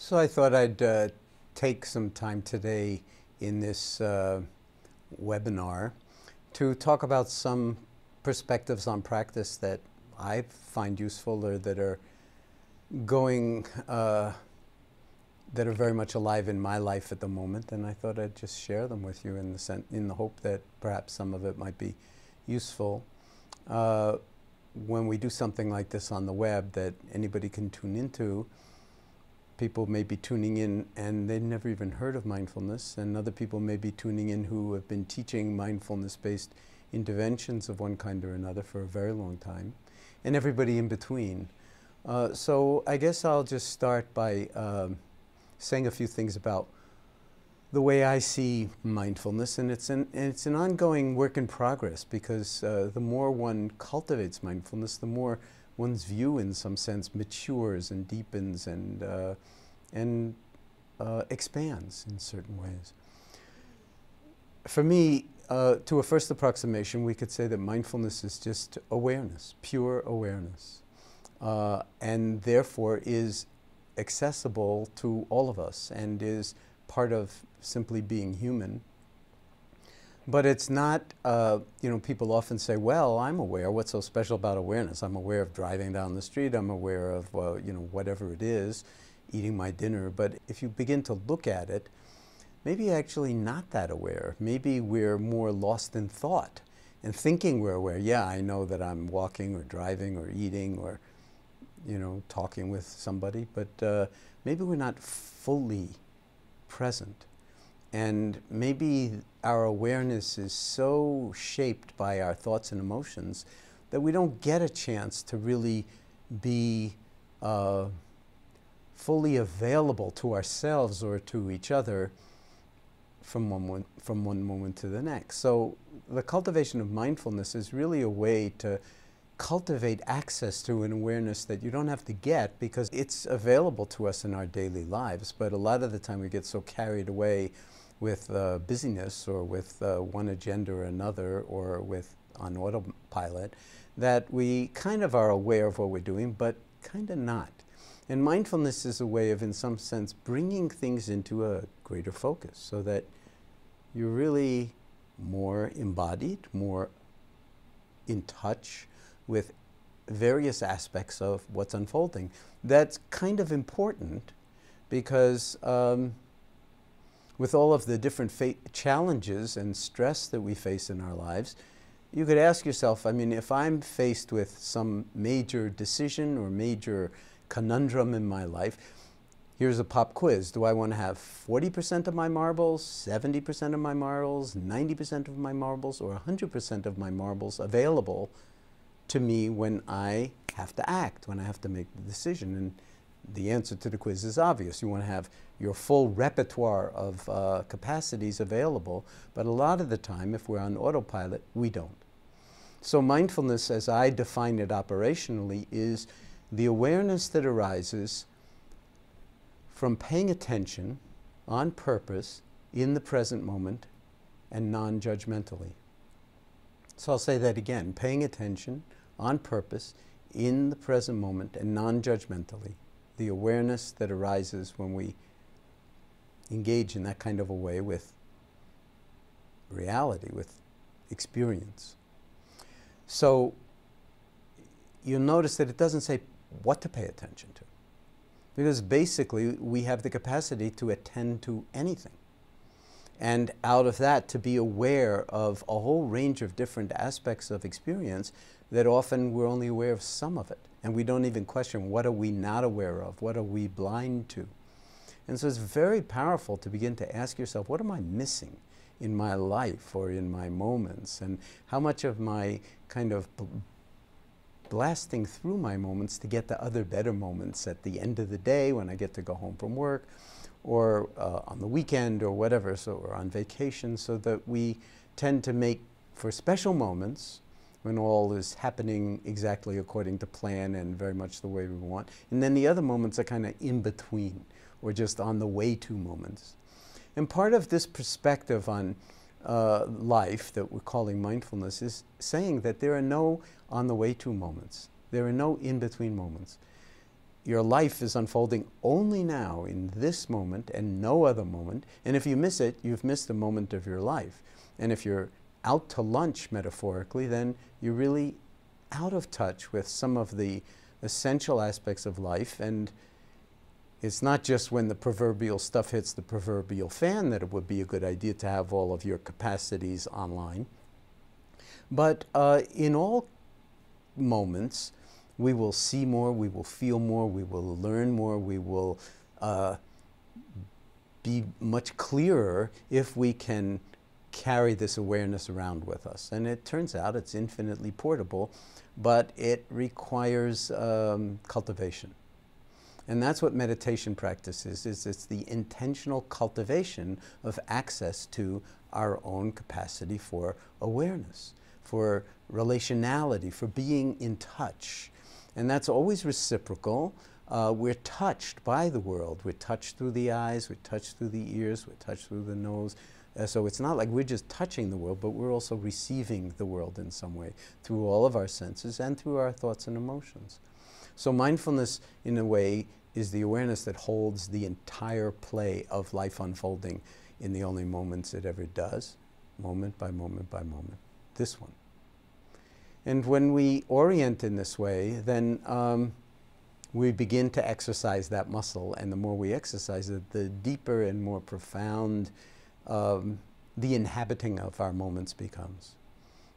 So I thought I'd uh, take some time today in this uh, webinar to talk about some perspectives on practice that I find useful or that are going, uh, that are very much alive in my life at the moment. And I thought I'd just share them with you in the, in the hope that perhaps some of it might be useful. Uh, when we do something like this on the web that anybody can tune into, people may be tuning in and they've never even heard of mindfulness, and other people may be tuning in who have been teaching mindfulness based interventions of one kind or another for a very long time, and everybody in between. Uh, so I guess I'll just start by um, saying a few things about the way I see mindfulness, and it's an, and it's an ongoing work in progress because uh, the more one cultivates mindfulness, the more one's view, in some sense, matures and deepens and, uh, and uh, expands in certain ways. For me, uh, to a first approximation, we could say that mindfulness is just awareness, pure awareness, uh, and therefore is accessible to all of us and is part of simply being human but it's not, uh, you know, people often say, well, I'm aware. What's so special about awareness? I'm aware of driving down the street. I'm aware of, well, you know, whatever it is, eating my dinner. But if you begin to look at it, maybe actually not that aware. Maybe we're more lost in thought and thinking we're aware. Yeah, I know that I'm walking or driving or eating or, you know, talking with somebody, but uh, maybe we're not fully present. And maybe our awareness is so shaped by our thoughts and emotions that we don't get a chance to really be uh, fully available to ourselves or to each other from one, from one moment to the next. So the cultivation of mindfulness is really a way to cultivate access to an awareness that you don't have to get because it's available to us in our daily lives. But a lot of the time we get so carried away with uh, busyness or with uh, one agenda or another or with on autopilot that we kind of are aware of what we're doing, but kind of not. And mindfulness is a way of, in some sense, bringing things into a greater focus so that you're really more embodied, more in touch with various aspects of what's unfolding. That's kind of important because um, with all of the different challenges and stress that we face in our lives, you could ask yourself, I mean, if I'm faced with some major decision or major conundrum in my life, here's a pop quiz. Do I want to have 40% of my marbles, 70% of my marbles, 90% of my marbles, or 100% of my marbles available to me when I have to act, when I have to make the decision? And the answer to the quiz is obvious. You want to have your full repertoire of uh, capacities available, but a lot of the time, if we're on autopilot, we don't. So mindfulness, as I define it operationally, is the awareness that arises from paying attention on purpose in the present moment and non-judgmentally. So I'll say that again, paying attention on purpose in the present moment and non-judgmentally the awareness that arises when we engage in that kind of a way with reality, with experience. So you'll notice that it doesn't say what to pay attention to. Because basically, we have the capacity to attend to anything. And out of that, to be aware of a whole range of different aspects of experience that often we're only aware of some of it. And we don't even question what are we not aware of? What are we blind to? And so it's very powerful to begin to ask yourself, what am I missing in my life or in my moments? And how much of my kind of blasting through my moments to get to other better moments at the end of the day when I get to go home from work or uh, on the weekend or whatever, so or on vacation, so that we tend to make for special moments when all is happening exactly according to plan and very much the way we want. And then the other moments are kind of in between or just on the way to moments. And part of this perspective on uh, life that we're calling mindfulness is saying that there are no on the way to moments. There are no in between moments your life is unfolding only now in this moment and no other moment. And if you miss it, you've missed a moment of your life. And if you're out to lunch, metaphorically, then you're really out of touch with some of the essential aspects of life. And it's not just when the proverbial stuff hits the proverbial fan that it would be a good idea to have all of your capacities online. But uh, in all moments, we will see more, we will feel more, we will learn more, we will uh, be much clearer if we can carry this awareness around with us. And it turns out it's infinitely portable, but it requires um, cultivation. And that's what meditation practice is, is it's the intentional cultivation of access to our own capacity for awareness, for relationality, for being in touch. And that's always reciprocal. Uh, we're touched by the world. We're touched through the eyes, we're touched through the ears, we're touched through the nose. Uh, so it's not like we're just touching the world, but we're also receiving the world in some way through all of our senses and through our thoughts and emotions. So mindfulness, in a way, is the awareness that holds the entire play of life unfolding in the only moments it ever does, moment by moment by moment. This one. And when we orient in this way, then um, we begin to exercise that muscle. And the more we exercise it, the deeper and more profound um, the inhabiting of our moments becomes.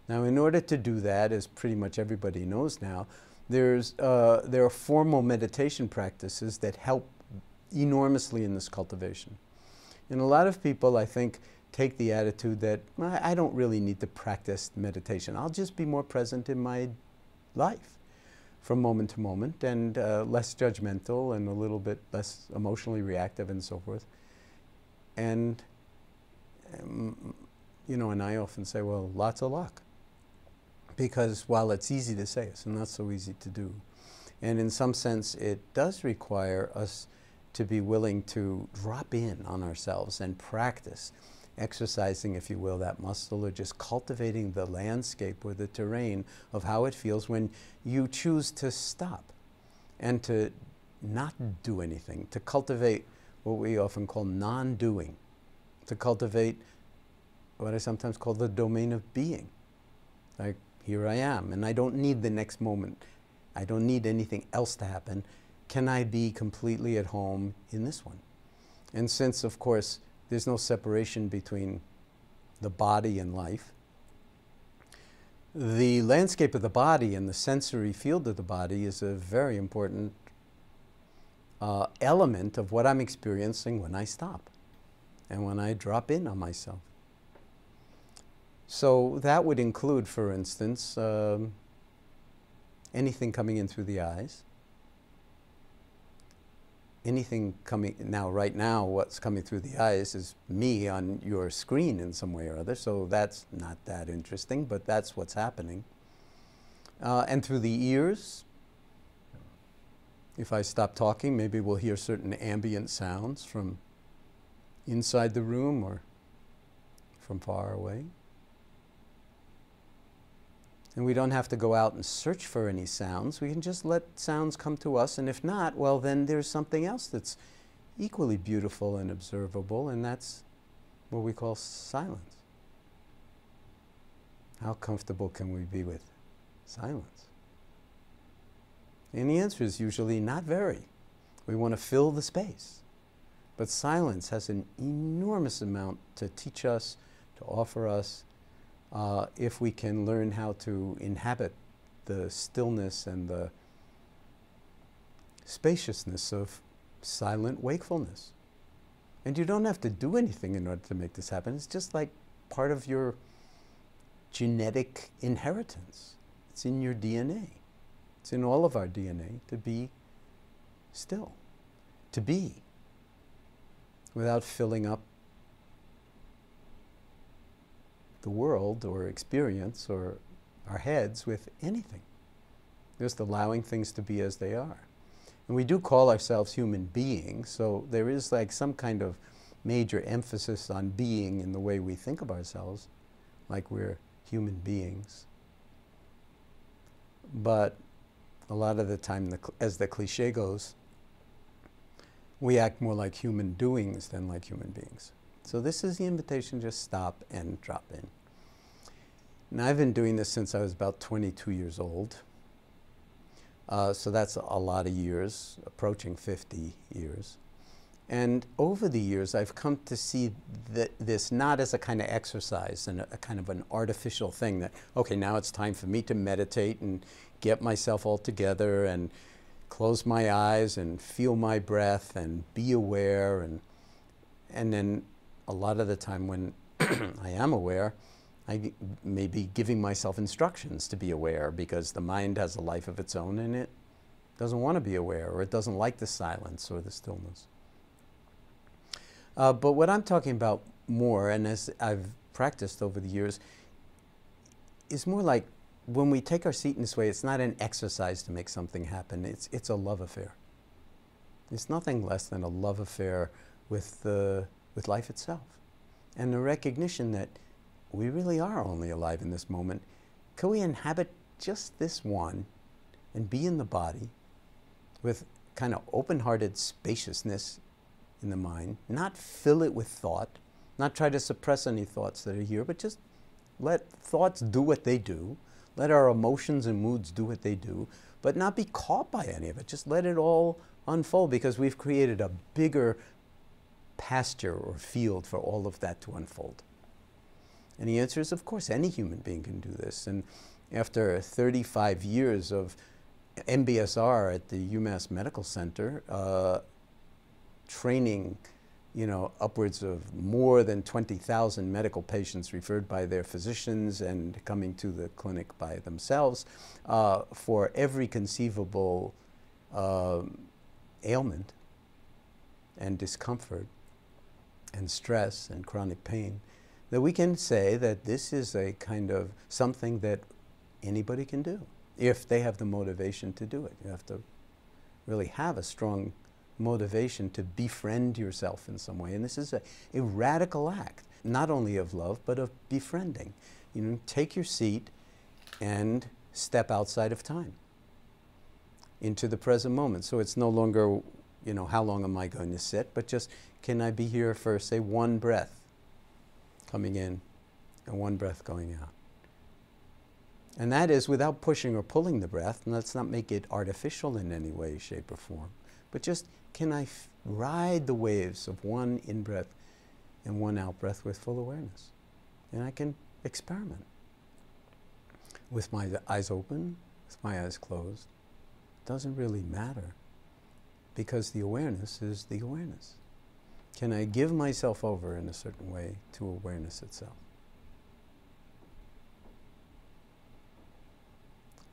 Now, in order to do that, as pretty much everybody knows now, there's, uh, there are formal meditation practices that help enormously in this cultivation. And a lot of people, I think, take the attitude that I don't really need to practice meditation. I'll just be more present in my life from moment to moment and uh, less judgmental and a little bit less emotionally reactive and so forth. And, Um, you know, and I often say, well, lots of luck. Because while it's easy to say, it's not so easy to do. And in some sense, it does require us to be willing to drop in on ourselves and practice exercising, if you will, that muscle or just cultivating the landscape or the terrain of how it feels when you choose to stop and to not do anything, to cultivate what we often call non doing, to cultivate what I sometimes call the domain of being. Like, here I am, and I don't need the next moment. I don't need anything else to happen. Can I be completely at home in this one? And since, of course, there's no separation between the body and life. The landscape of the body and the sensory field of the body is a very important uh, element of what I'm experiencing when I stop and when I drop in on myself. So that would include, for instance, um, anything coming in through the eyes, anything coming now right now what's coming through the eyes is me on your screen in some way or other so that's not that interesting but that's what's happening uh, and through the ears if i stop talking maybe we'll hear certain ambient sounds from inside the room or from far away and we don't have to go out and search for any sounds. We can just let sounds come to us. And if not, well, then there's something else that's equally beautiful and observable, and that's what we call silence. How comfortable can we be with silence? And the answer is usually not very. We want to fill the space. But silence has an enormous amount to teach us, to offer us, uh, if we can learn how to inhabit the stillness and the spaciousness of silent wakefulness. And you don't have to do anything in order to make this happen. It's just like part of your genetic inheritance. It's in your DNA. It's in all of our DNA to be still, to be without filling up the world or experience or our heads with anything. Just allowing things to be as they are. And we do call ourselves human beings, so there is like some kind of major emphasis on being in the way we think of ourselves, like we're human beings. But a lot of the time, the as the cliche goes, we act more like human doings than like human beings. So this is the invitation, just stop and drop in. And I've been doing this since I was about 22 years old. Uh, so that's a lot of years, approaching 50 years. And over the years, I've come to see that this not as a kind of exercise and a, a, kind of an artificial thing that, okay, now it's time for me to meditate and get myself all together and close my eyes and feel my breath and be aware. And, and then a lot of the time when I am aware, I may be giving myself instructions to be aware because the mind has a life of its own and it doesn't want to be aware or it doesn't like the silence or the stillness. Uh, but what I'm talking about more, and as I've practiced over the years, is more like when we take our seat in this way, it's not an exercise to make something happen. It's, it's a love affair. It's nothing less than a love affair with, the, with life itself. And the recognition that we really are only alive in this moment. Can we inhabit just this one and be in the body with kind of open hearted spaciousness in the mind, not fill it with thought, not try to suppress any thoughts that are here, but just let thoughts do what they do, let our emotions and moods do what they do, but not be caught by any of it. Just let it all unfold because we've created a bigger pasture or field for all of that to unfold. And the answer is, of course, any human being can do this. And after 35 years of MBSR at the UMass Medical Center, uh, training, you know, upwards of more than 20,000 medical patients referred by their physicians and coming to the clinic by themselves uh, for every conceivable uh, ailment and discomfort and stress and chronic pain, that we can say that this is a kind of something that anybody can do if they have the motivation to do it. You have to really have a strong motivation to befriend yourself in some way. And this is a, a radical act, not only of love, but of befriending. You know, take your seat and step outside of time into the present moment. So it's no longer, you know, how long am I going to sit, but just can I be here for, say, one breath coming in and one breath going out. And that is without pushing or pulling the breath, and let's not make it artificial in any way, shape, or form, but just can I ride the waves of one in breath and one out breath with full awareness? And I can experiment with my eyes open, with my eyes closed. Doesn't really matter because the awareness is the awareness. Can I give myself over in a certain way to awareness itself?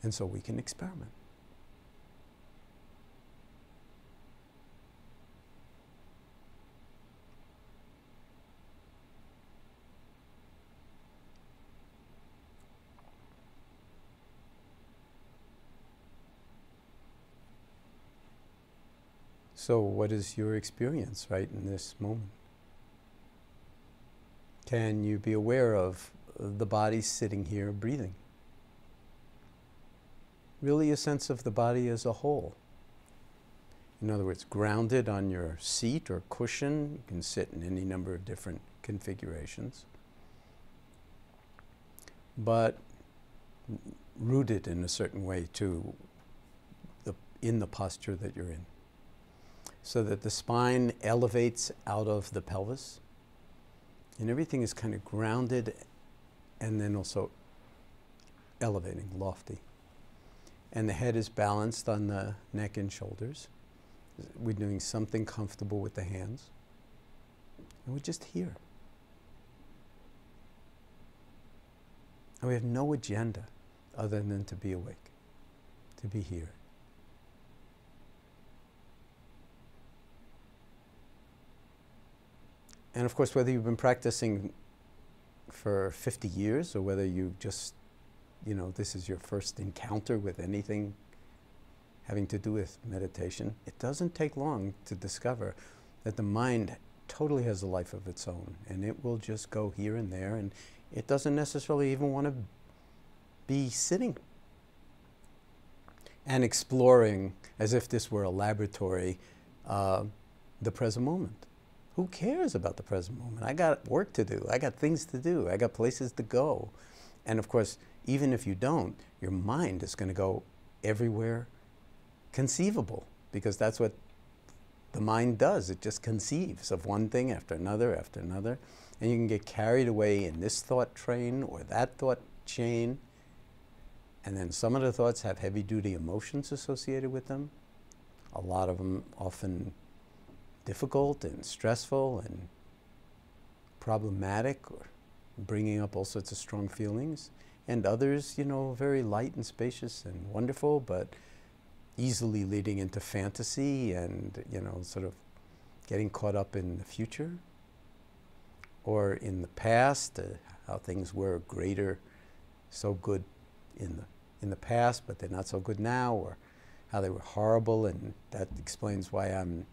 And so we can experiment. So, what is your experience right in this moment? Can you be aware of the body sitting here breathing? Really, a sense of the body as a whole. In other words, grounded on your seat or cushion. You can sit in any number of different configurations. But rooted in a certain way to the, in the posture that you're in so that the spine elevates out of the pelvis and everything is kind of grounded and then also elevating, lofty. And the head is balanced on the neck and shoulders. We're doing something comfortable with the hands. And we're just here. And we have no agenda other than to be awake, to be here. And of course, whether you've been practicing for 50 years or whether you just, you know, this is your first encounter with anything having to do with meditation, it doesn't take long to discover that the mind totally has a life of its own and it will just go here and there and it doesn't necessarily even want to be sitting and exploring as if this were a laboratory. Uh, the present moment. Who cares about the present moment? I got work to do. I got things to do. I got places to go. And of course, even if you don't, your mind is going to go everywhere conceivable because that's what the mind does. It just conceives of one thing after another after another. And you can get carried away in this thought train or that thought chain. And then some of the thoughts have heavy duty emotions associated with them. A lot of them often difficult and stressful and problematic or bringing up all sorts of strong feelings. And others, you know, very light and spacious and wonderful, but easily leading into fantasy and, you know, sort of getting caught up in the future or in the past, uh, how things were greater, so good in the, in the past, but they're not so good now, or how they were horrible, and that explains why I'm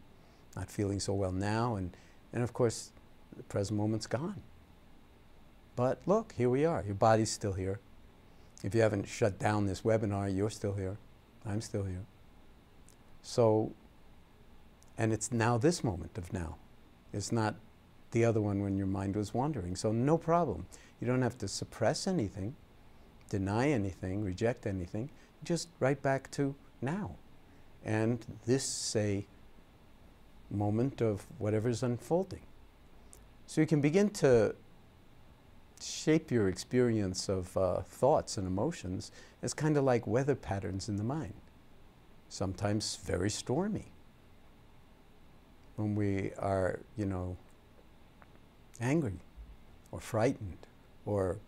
not feeling so well now. And, and of course, the present moment's gone. But look, here we are. Your body's still here. If you haven't shut down this webinar, you're still here. I'm still here. So, and it's now this moment of now. It's not the other one when your mind was wandering. So, no problem. You don't have to suppress anything, deny anything, reject anything. Just right back to now. And this, say, moment of whatever's unfolding. So you can begin to shape your experience of uh, thoughts and emotions as kind of like weather patterns in the mind. Sometimes very stormy. When we are, you know, angry or frightened or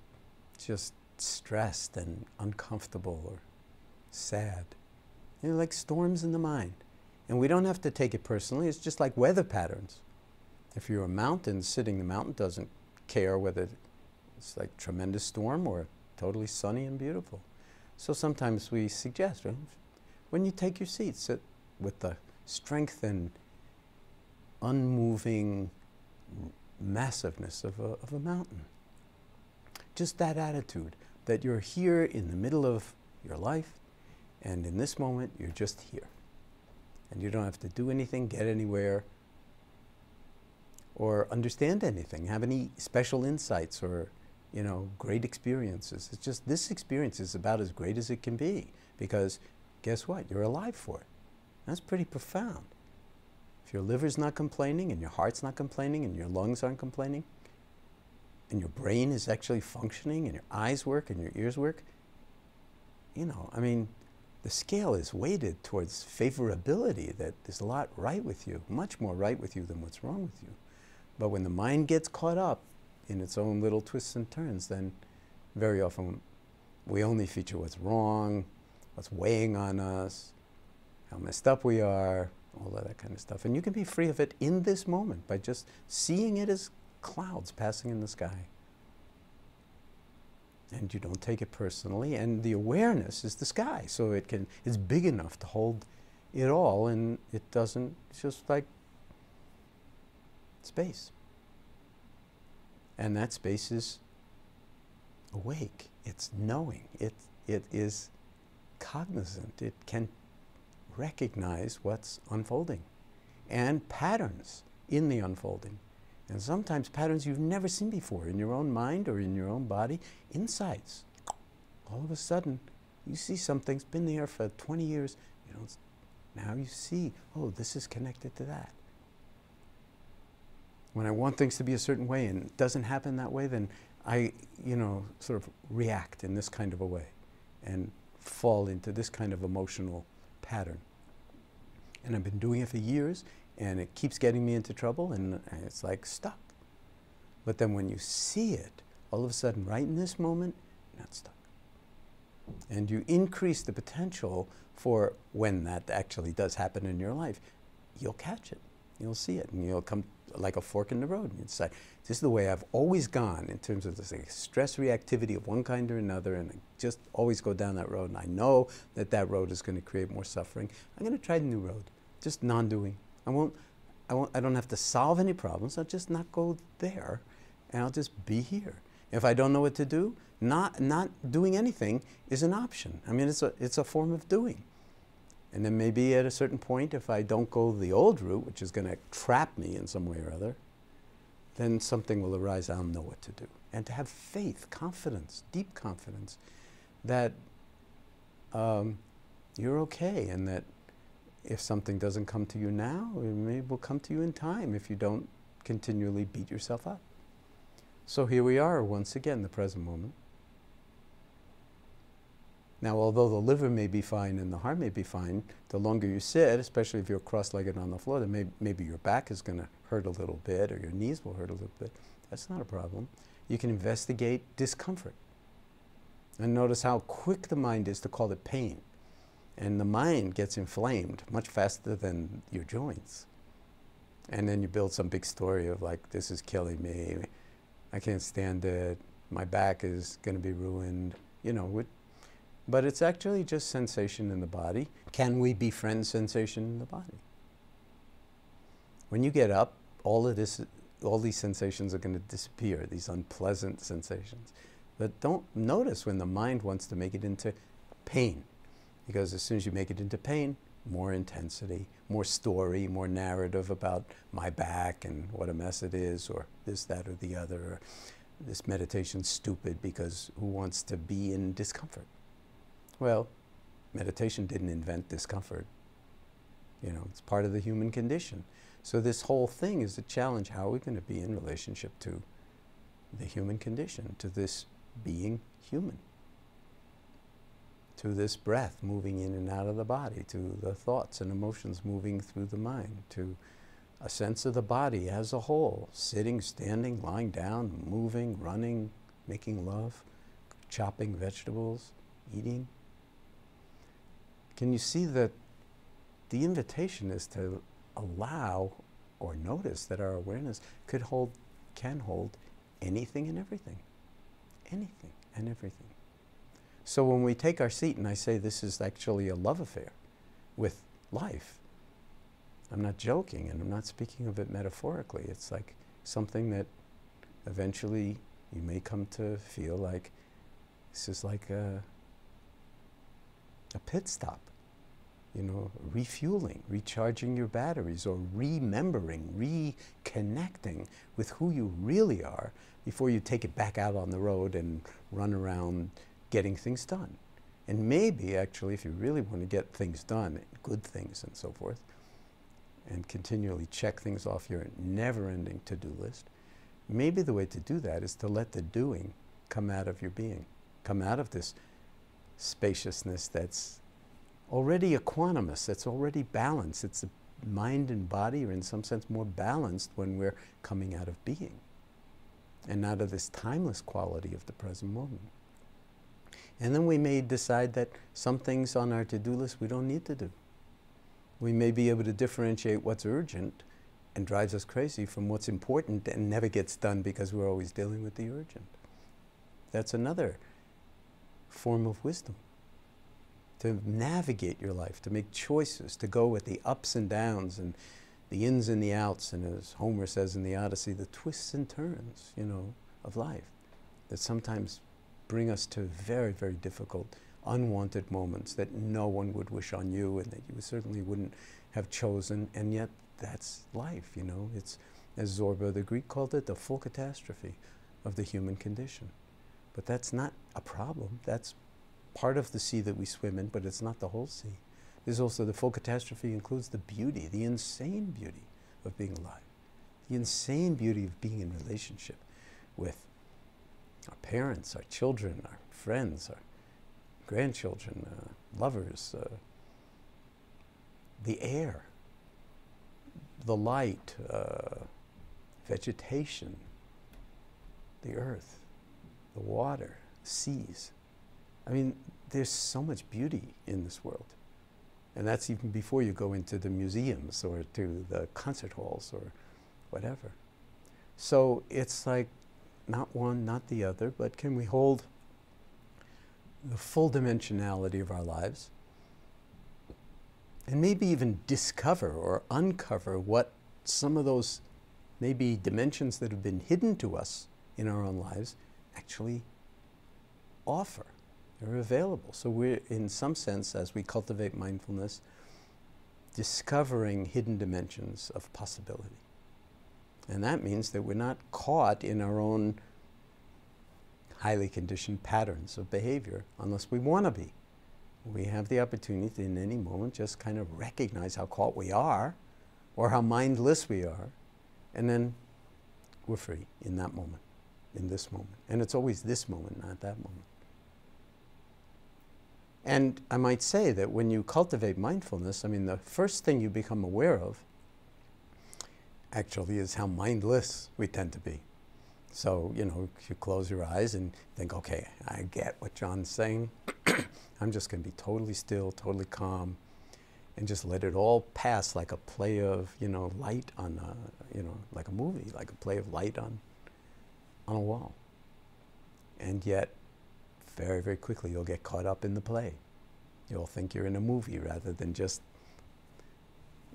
just stressed and uncomfortable or sad. You know, like storms in the mind. And we don't have to take it personally. It's just like weather patterns. If you're a mountain sitting, the mountain doesn't care whether it's like tremendous storm or totally sunny and beautiful. So sometimes we suggest, right? when you take your seat, sit with the strength and unmoving massiveness of a, of a mountain. Just that attitude that you're here in the middle of your life, and in this moment, you're just here and you don't have to do anything, get anywhere, or understand anything, have any special insights or you know, great experiences. It's just this experience is about as great as it can be because guess what? You're alive for it. That's pretty profound. If your liver's not complaining and your heart's not complaining and your lungs aren't complaining and your brain is actually functioning and your eyes work and your ears work, you know, I mean, the scale is weighted towards favorability, that there's a lot right with you, much more right with you than what's wrong with you. But when the mind gets caught up in its own little twists and turns, then very often we only feature what's wrong, what's weighing on us, how messed up we are, all of that kind of stuff. And you can be free of it in this moment by just seeing it as clouds passing in the sky and you don't take it personally and the awareness is the sky so it can it's big enough to hold it all and it doesn't it's just like space. And that space is awake. It's knowing. It it is cognizant. It can recognize what's unfolding and patterns in the unfolding and sometimes patterns you've never seen before in your own mind or in your own body, insights. All of a sudden, you see something's been there for 20 years. You know, now you see, oh, this is connected to that. When I want things to be a certain way and it doesn't happen that way, then I, you know, sort of react in this kind of a way and fall into this kind of emotional pattern. And I've been doing it for years, and it keeps getting me into trouble and, it's like stuck. But then when you see it, all of a sudden, right in this moment, not stuck. And you increase the potential for when that actually does happen in your life, you'll catch it. You'll see it, and you'll come like a fork in the road. And you'd say, This is the way I've always gone in terms of this like, stress reactivity of one kind or another, and I just always go down that road. And I know that that road is going to create more suffering. I'm going to try the new road, just non doing. I won't, I won't, I don't have to solve any problems. I'll just not go there and I'll just be here. If I don't know what to do, not, not doing anything is an option. I mean, it's a, it's a form of doing. And then maybe at a certain point, if I don't go the old route, which is going to trap me in some way or other, then something will arise. I'll know what to do. And to have faith, confidence, deep confidence that um, you're okay and that if something doesn't come to you now, it may will come to you in time if you don't continually beat yourself up. So here we are once again, the present moment. Now, although the liver may be fine and the heart may be fine, the longer you sit, especially if you're cross-legged on the floor, then may, maybe your back is going to hurt a little bit or your knees will hurt a little bit. That's not a problem. You can investigate discomfort. And notice how quick the mind is to call it pain. And the mind gets inflamed much faster than your joints. And then you build some big story of like, this is killing me, I can't stand it, my back is going to be ruined, you know, but it's actually just sensation in the body. Can we befriend sensation in the body? When you get up, all of this, all these sensations are going to disappear, these unpleasant sensations. But don't notice when the mind wants to make it into pain. Because as soon as you make it into pain, more intensity, more story, more narrative about my back and what a mess it is, or this, that, or the other. Or this meditation's stupid because who wants to be in discomfort? Well, meditation didn't invent discomfort. You know, it's part of the human condition. So this whole thing is a challenge. How are we going to be in relationship to the human condition, to this being human? To this breath moving in and out of the body, to the thoughts and emotions moving through the mind, to a sense of the body as a whole, sitting, standing, lying down, moving, running, making love, chopping vegetables, eating. Can you see that the invitation is to allow or notice that our awareness could hold, can hold anything and everything. Anything and everything. So when we take our seat and I say this is actually a love affair with life, I'm not joking and I'm not speaking of it metaphorically. It's like something that eventually you may come to feel like this is like a a pit stop, you know, refueling, recharging your batteries, or remembering, reconnecting with who you really are before you take it back out on the road and run around getting things done. And maybe, actually, if you really want to get things done, good things and so forth, and continually check things off your never ending to do list, maybe the way to do that is to let the doing come out of your being, come out of this spaciousness that's already equanimous, that's already balanced. It's the mind and body are in some sense more balanced when we're coming out of being and out of this timeless quality of the present moment. And then we may decide that some things on our to-do list we don't need to do. We may be able to differentiate what's urgent and drives us crazy from what's important and never gets done because we're always dealing with the urgent. That's another form of wisdom. To navigate your life, to make choices, to go with the ups and downs and the ins and the outs, and as Homer says in the Odyssey, the twists and turns, you know, of life that sometimes bring us to very, very difficult, unwanted moments that no one would wish on you and that you certainly wouldn't have chosen, and yet that's life, you know. It's, as Zorba the Greek called it, the full catastrophe of the human condition. But that's not a problem. That's part of the sea that we swim in, but it's not the whole sea. There's also the full catastrophe includes the beauty, the insane beauty of being alive, the insane beauty of being in relationship with our parents, our children, our friends, our grandchildren, uh, lovers, uh, the air, the light, uh, vegetation, the earth the water, seas. I mean, there's so much beauty in this world. And that's even before you go into the museums or to the concert halls or whatever. So it's like not one, not the other, but can we hold the full dimensionality of our lives and maybe even discover or uncover what some of those maybe dimensions that have been hidden to us in our own lives actually offer They're available. So we're, in some sense, as we cultivate mindfulness, discovering hidden dimensions of possibility. And that means that we're not caught in our own highly conditioned patterns of behavior unless we want to be. We have the opportunity in any moment just kind of recognize how caught we are or how mindless we are, and then we're free in that moment, in this moment. And it's always this moment, not that moment. And I might say that when you cultivate mindfulness, I mean, the first thing you become aware of actually is how mindless we tend to be. So, you know, you close your eyes and think, okay, I get what Jon's saying. I'm just going to be totally still, totally calm, and just let it all pass like a play of, you know, light on a, you know, like a movie, like a play of light on, on a wall. And yet, very, very quickly, you'll get caught up in the play. You'll think you're in a movie rather than just,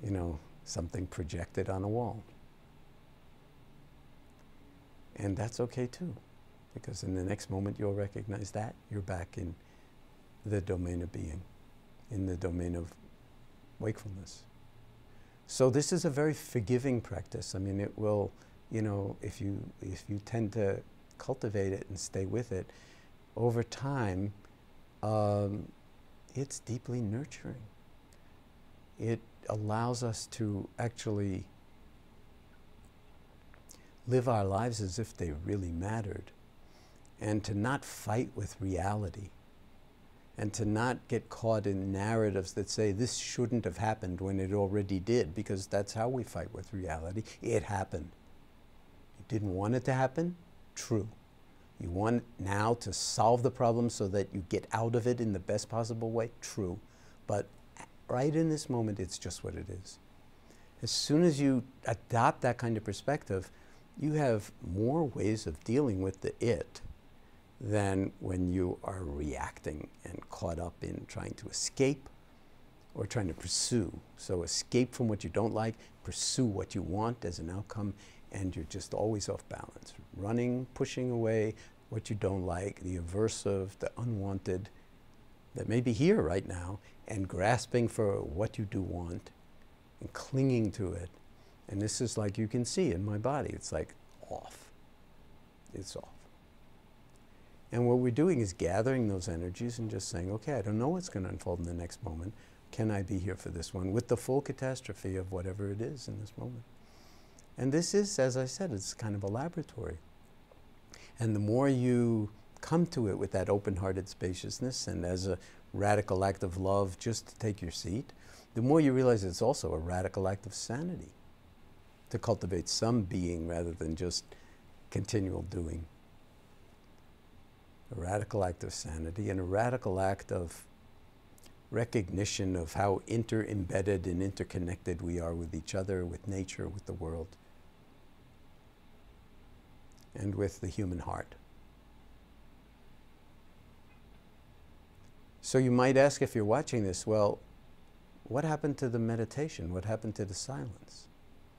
you know, something projected on a wall. And that's okay too, because in the next moment you'll recognize that you're back in the domain of being, in the domain of wakefulness. So this is a very forgiving practice. I mean, it will, you know, if you if you tend to cultivate it and stay with it, over time, um, it's deeply nurturing. It allows us to actually live our lives as if they really mattered and to not fight with reality and to not get caught in narratives that say this shouldn't have happened when it already did because that's how we fight with reality. It happened. You didn't want it to happen? True. You want now to solve the problem so that you get out of it in the best possible way? True. But right in this moment, it's just what it is. As soon as you adopt that kind of perspective, you have more ways of dealing with the it than when you are reacting and caught up in trying to escape or trying to pursue. So escape from what you don't like, pursue what you want as an outcome, and you're just always off balance. Running, pushing away what you don't like, the aversive, the unwanted, that may be here right now, and grasping for what you do want and clinging to it. And this is like you can see in my body, it's like off. It's off. And what we're doing is gathering those energies and just saying, okay, I don't know what's going to unfold in the next moment. Can I be here for this one with the full catastrophe of whatever it is in this moment? And this is, as I said, it's kind of a laboratory. And the more you come to it with that open hearted spaciousness and as a radical act of love just to take your seat, the more you realize it's also a radical act of sanity to cultivate some being rather than just continual doing. A radical act of sanity and a radical act of recognition of how inter-embedded and interconnected we are with each other, with nature, with the world, and with the human heart. So you might ask if you're watching this, well, what happened to the meditation? What happened to the silence?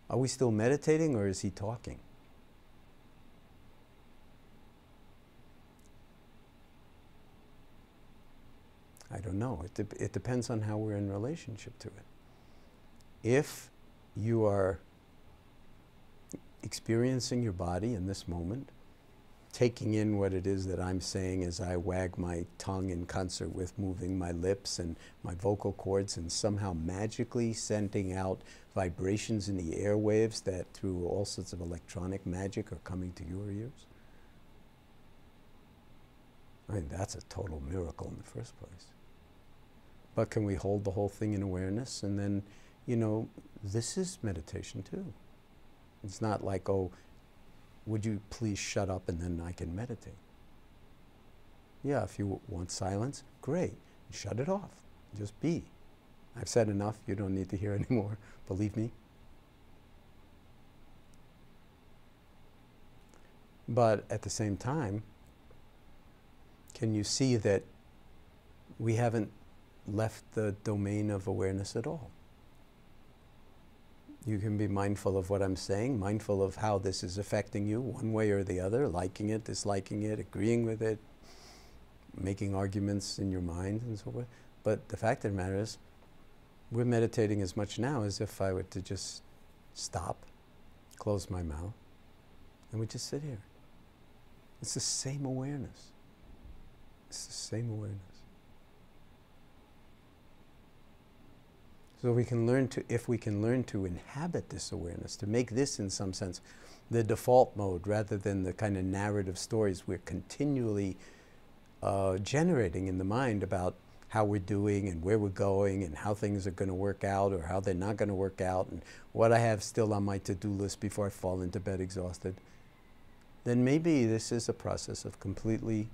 Are we still meditating or is he talking? I don't know. It, de- it depends on how we're in relationship to it. If you are experiencing your body in this moment, taking in what it is that I'm saying as I wag my tongue in concert with moving my lips and my vocal cords and somehow magically sending out vibrations in the airwaves that through all sorts of electronic magic are coming to your ears. I mean, that's a total miracle in the first place. But can we hold the whole thing in awareness? And then, you know, this is meditation too. It's not like, oh, would you please shut up and then I can meditate? Yeah, if you want silence, great. Shut it off. Just be. I've said enough. You don't need to hear anymore. Believe me. But at the same time, can you see that we haven't left the domain of awareness at all? You can be mindful of what I'm saying, mindful of how this is affecting you one way or the other, liking it, disliking it, agreeing with it, making arguments in your mind and so forth. But the fact of the matter is, we're meditating as much now as if I were to just stop, close my mouth, and we just sit here. It's the same awareness. It's the same awareness. So we can learn to, if we can learn to inhabit this awareness, to make this in some sense the default mode rather than the kind of narrative stories we're continually uh, generating in the mind about how we're doing and where we're going and how things are going to work out or how they're not going to work out and what I have still on my to-do list before I fall into bed exhausted, then maybe this is a process of completely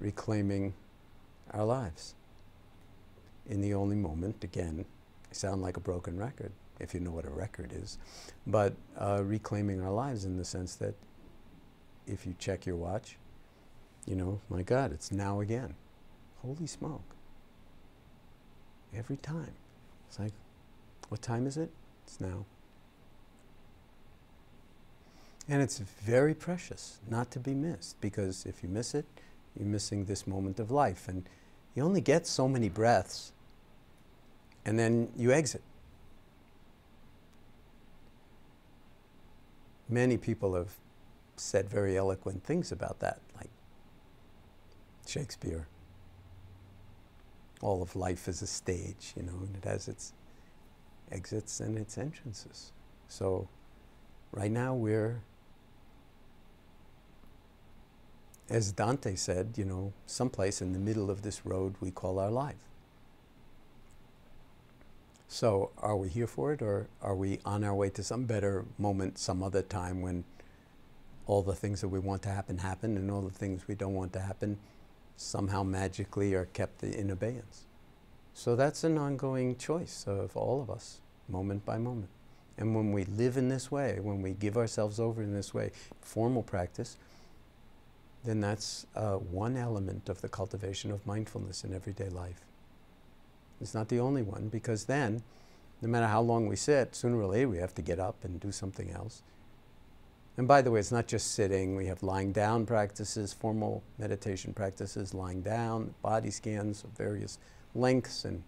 reclaiming our lives in the only moment, again, I sound like a broken record, if you know what a record is, but uh, reclaiming our lives in the sense that if you check your watch, you know, my God, it's now again. Holy smoke. Every time. It's like, what time is it? It's now. And it's very precious not to be missed because if you miss it, you're missing this moment of life. And you only get so many breaths and then you exit. Many people have said very eloquent things about that, like Shakespeare. All of life is a stage, you know, and it has its exits and its entrances. So right now we're, as Dante said, you know, someplace in the middle of this road we call our life. So are we here for it or are we on our way to some better moment some other time when all the things that we want to happen happen and all the things we don't want to happen somehow magically are kept in abeyance. So that's an ongoing choice of all of us, moment by moment. And when we live in this way, when we give ourselves over in this way, formal practice, then that's uh, one element of the cultivation of mindfulness in everyday life. It's not the only one because then, no matter how long we sit, sooner or later we have to get up and do something else. And by the way, it's not just sitting. We have lying down practices, formal meditation practices, lying down, body scans of various lengths and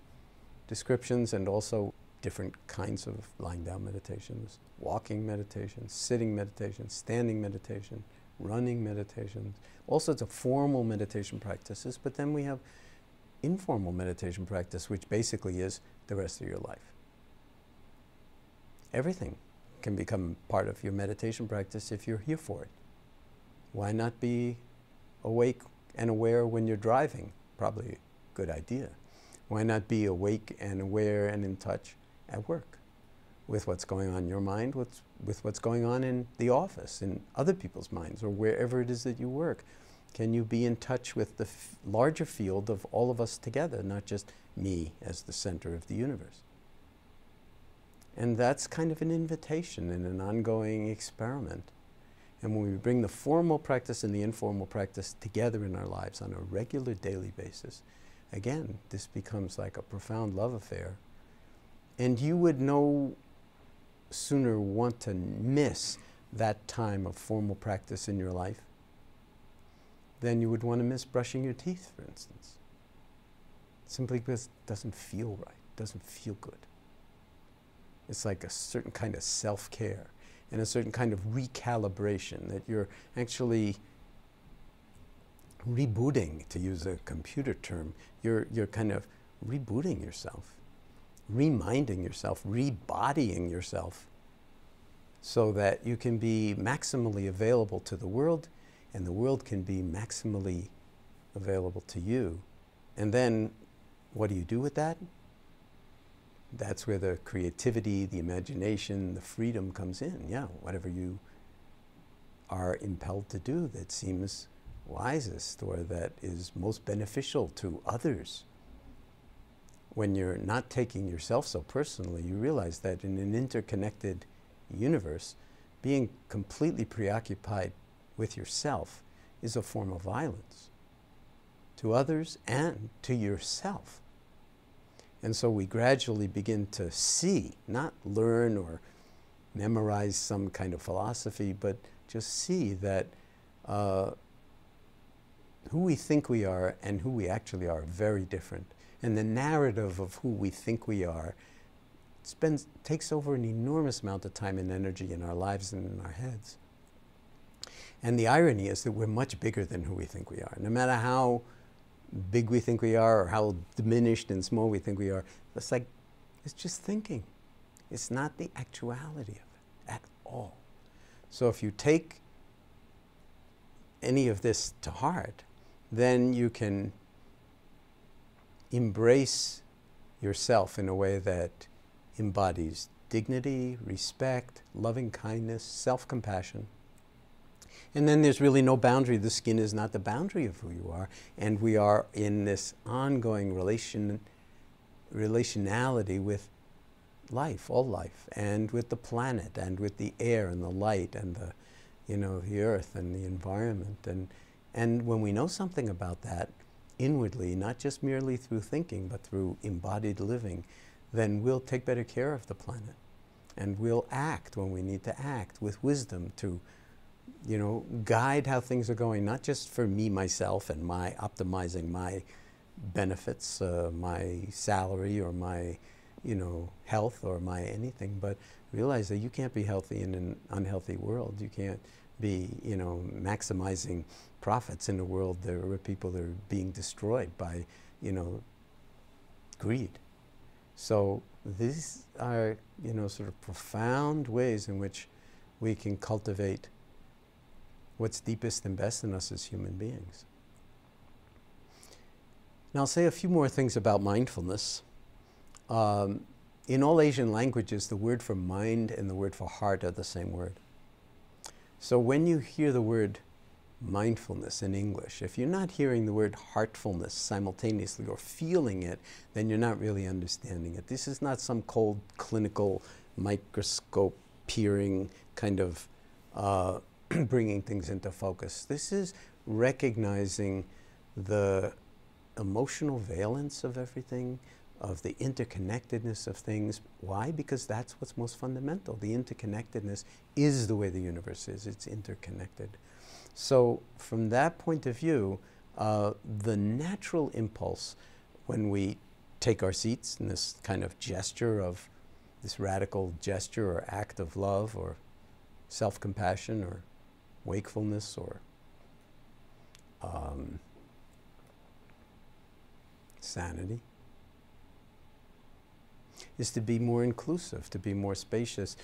descriptions, and also different kinds of lying down meditations, walking meditations, sitting meditations, standing meditation, running meditations, all sorts of formal meditation practices. But then we have informal meditation practice, which basically is the rest of your life. Everything can become part of your meditation practice if you're here for it. Why not be awake and aware when you're driving? Probably a good idea. Why not be awake and aware and in touch at work with what's going on in your mind, with, with what's going on in the office, in other people's minds, or wherever it is that you work? Can you be in touch with the larger field of all of us together, not just me as the center of the universe? And that's kind of an invitation and an ongoing experiment. And when we bring the formal practice and the informal practice together in our lives on a regular daily basis, again, this becomes like a profound love affair. And you would no sooner want to miss that time of formal practice in your life then you would want to miss brushing your teeth, for instance. Simply because it doesn't feel right, doesn't feel good. It's like a certain kind of self care and a certain kind of recalibration that you're actually rebooting, to use a computer term. You're, you're kind of rebooting yourself, reminding yourself, rebodying yourself so that you can be maximally available to the world and the world can be maximally available to you. And then what do you do with that? That's where the creativity, the imagination, the freedom comes in. Yeah, whatever you are impelled to do that seems wisest or that is most beneficial to others. When you're not taking yourself so personally, you realize that in an interconnected universe, being completely preoccupied with yourself is a form of violence to others and to yourself. And so we gradually begin to see, not learn or memorize some kind of philosophy, but just see that uh, who we think we are and who we actually are very different. And the narrative of who we think we are spends, takes over an enormous amount of time and energy in our lives and in our heads. And the irony is that we're much bigger than who we think we are. No matter how big we think we are or how diminished and small we think we are, it's like, it's just thinking. It's not the actuality of it at all. So if you take any of this to heart, then you can embrace yourself in a way that embodies dignity, respect, loving kindness, self compassion. And then there's really no boundary. The skin is not the boundary of who you are. And we are in this ongoing relation, relationality with life, all life, and with the planet, and with the air, and the light, and the, you know, the earth, and the environment. And, and when we know something about that inwardly, not just merely through thinking, but through embodied living, then we'll take better care of the planet. And we'll act when we need to act with wisdom to, you know, guide how things are going, not just for me, myself, and my optimizing my benefits, uh, my salary, or my, you know, health, or my anything, but realize that you can't be healthy in an unhealthy world. You can't be, you know, maximizing profits in a world there where people are being destroyed by, you know, greed. So these are, you know, sort of profound ways in which we can cultivate what's deepest and best in us as human beings. Now, I'll say a few more things about mindfulness. Um, in all Asian languages, the word for mind and the word for heart are the same word. So when you hear the word mindfulness in English. If you're not hearing the word heartfulness simultaneously or feeling it, then you're not really understanding it. This is not some cold clinical microscope peering kind of uh, bringing things into focus. This is recognizing the emotional valence of everything, of the interconnectedness of things. Why? Because that's what's most fundamental. The interconnectedness is the way the universe is, it's interconnected. So, from that point of view, uh, the natural impulse when we take our seats in this kind of gesture of this radical gesture or act of love or self compassion or wakefulness or um, sanity is to be more inclusive, to be more spacious,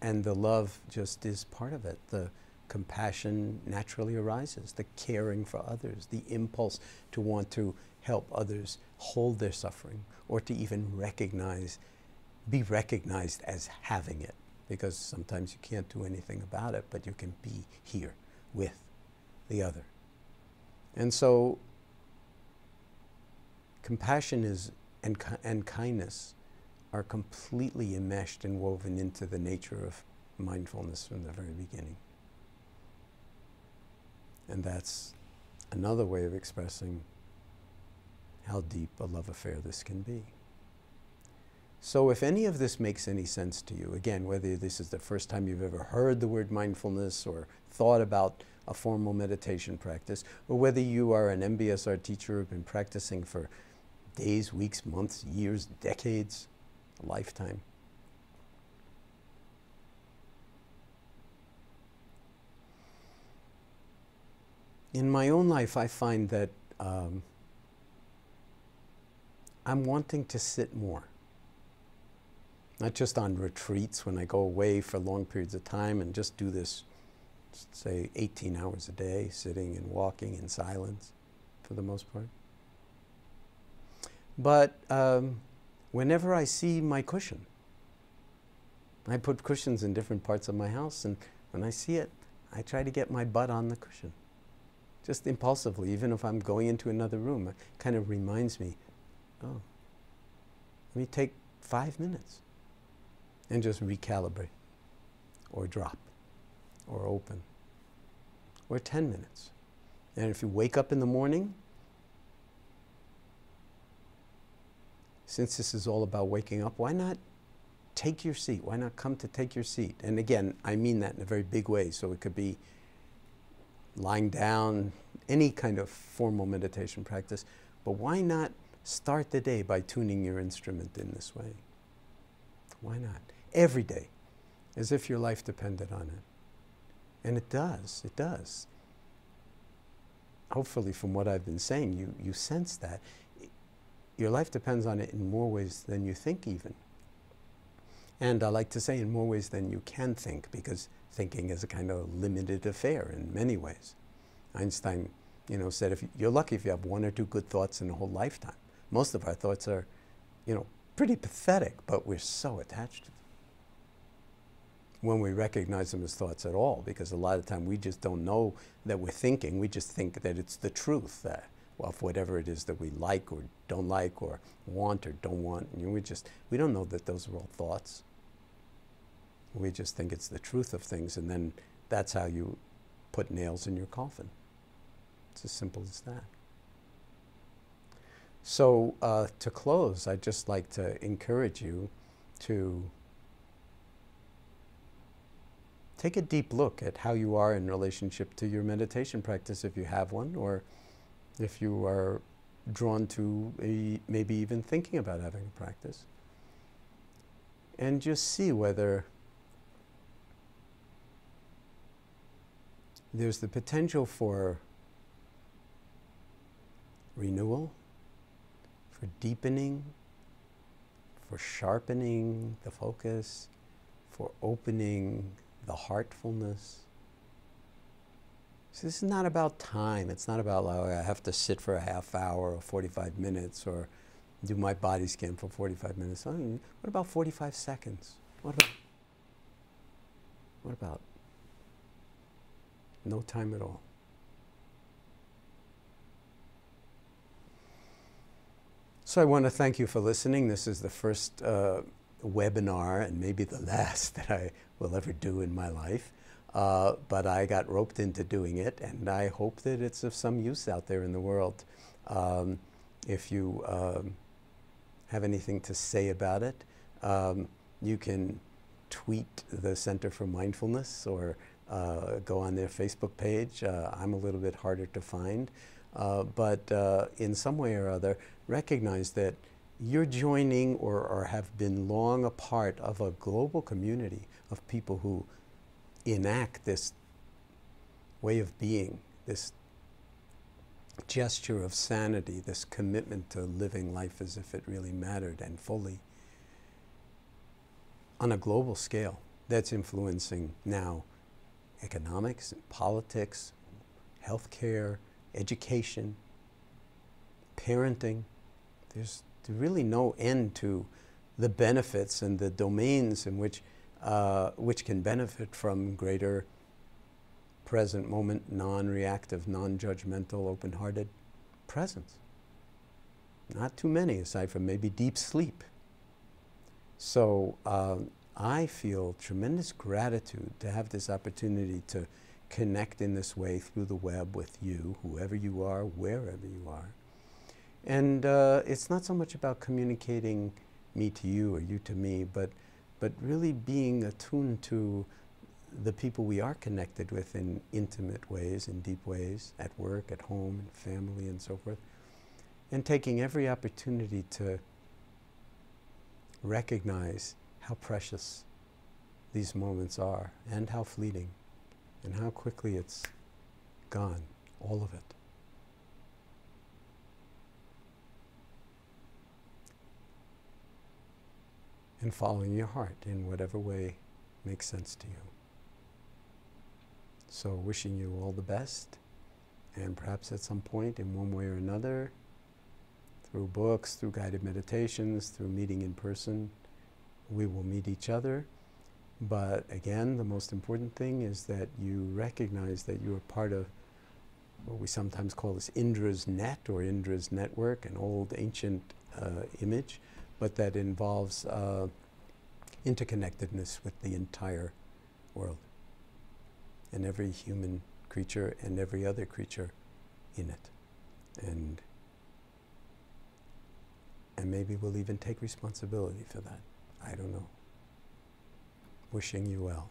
and the love just is part of it. The compassion naturally arises, the caring for others, the impulse to want to help others hold their suffering or to even recognize, be recognized as having it. Because sometimes you can't do anything about it, but you can be here with the other. And so, compassion is, and, and kindness are completely enmeshed and woven into the nature of mindfulness from the very beginning. And that's another way of expressing how deep a love affair this can be. So, if any of this makes any sense to you, again, whether this is the first time you've ever heard the word mindfulness or thought about a formal meditation practice, or whether you are an MBSR teacher who've been practicing for days, weeks, months, years, decades, a lifetime, in my own life, I find that um, I'm wanting to sit more. Not just on retreats when I go away for long periods of time and just do this, say, 18 hours a day, sitting and walking in silence for the most part. But um, whenever I see my cushion, I put cushions in different parts of my house, and when I see it, I try to get my butt on the cushion just impulsively, even if I'm going into another room, it kind of reminds me, oh, let me take five minutes and just recalibrate or drop or open or 10 minutes. And if you wake up in the morning, since this is all about waking up, why not take your seat? Why not come to take your seat? And again, I mean that in a very big way. So it could be lying down, any kind of formal meditation practice. But why not start the day by tuning your instrument in this way? Why not? Every day, as if your life depended on it. And it does, it does. Hopefully, from what I've been saying, you, you sense that. Your life depends on it in more ways than you think, even. And I like to say in more ways than you can think, because thinking is a kind of limited affair in many ways. Einstein, you know, said if you're lucky if you have one or two good thoughts in a whole lifetime. Most of our thoughts are, you know, pretty pathetic, but we're so attached to them. When we recognize them as thoughts at all, because a lot of time we just don't know that we're thinking. We just think that it's the truth. That of whatever it is that we like or don't like or want or don't want. We just we don't know that those are all thoughts. We just think it's the truth of things, and then that's how you put nails in your coffin. It's as simple as that. So uh, to close, I'd just like to encourage you to take a deep look at how you are in relationship to your meditation practice if you have one, or if you are drawn to a, maybe even thinking about having a practice. And just see whether there's the potential for renewal, for deepening, for sharpening the focus, for opening the heartfulness so this is not about time. It's not about like, I have to sit for a half hour or 45 minutes or do my body scan for 45 minutes. I mean, what about 45 seconds? What about, what about no time at all? So I want to thank you for listening. This is the first uh, webinar and maybe the last that I will ever do in my life. Uh, but I got roped into doing it, and I hope that it's of some use out there in the world. Um, if you um, have anything to say about it, um, you can tweet the Center for Mindfulness or uh, go on their Facebook page. Uh, I'm a little bit harder to find. Uh, but uh, in some way or other, recognize that you're joining or, or have been long a part of a global community of people who enact this way of being, this gesture of sanity, this commitment to living life as if it really mattered and fully on a global scale that's influencing now economics, politics, healthcare, education, parenting. There's really no end to the benefits and the domains in which uh, which can benefit from greater present moment, non reactive, non judgmental, open hearted presence. Not too many, aside from maybe deep sleep. So uh, I feel tremendous gratitude to have this opportunity to connect in this way through the web with you, whoever you are, wherever you are. And uh, it's not so much about communicating me to you or you to me, but but really being attuned to the people we are connected with in intimate ways, in deep ways, at work, at home, in family, and so forth, and taking every opportunity to recognize how precious these moments are and how fleeting and how quickly it's gone, all of it. And following your heart in whatever way makes sense to you. So, wishing you all the best, and perhaps at some point, in one way or another, through books, through guided meditations, through meeting in person, we will meet each other. But again, the most important thing is that you recognize that you are part of what we sometimes call this Indra's net or Indra's network, an old ancient uh, image but that involves uh, interconnectedness with the entire world and every human creature and every other creature in it. And, and maybe we'll even take responsibility for that. I don't know. Wishing you well.